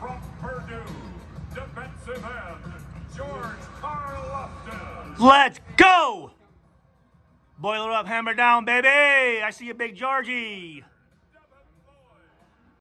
from Purdue, defensive end, George Karloftis. Let's go! Boiler up, hammer down, baby! I see you, Big Georgie.